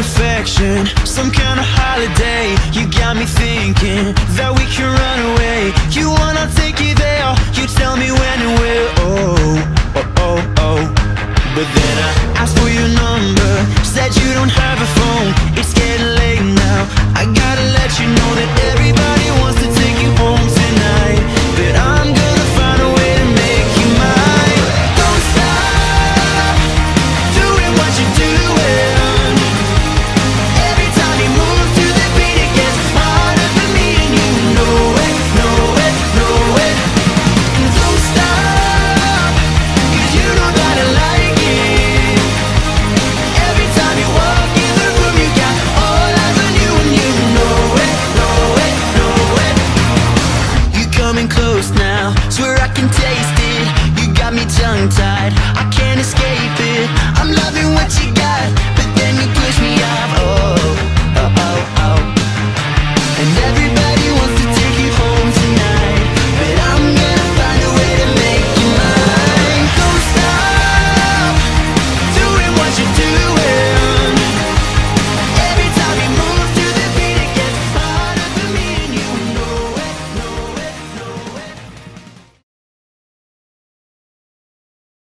perfection Some kind of holiday. You got me thinking That we can run away. You wanna take it there You tell me when and where. Oh, oh, oh, oh. But then I asked for your number. Said you don't have a phone. Swear I can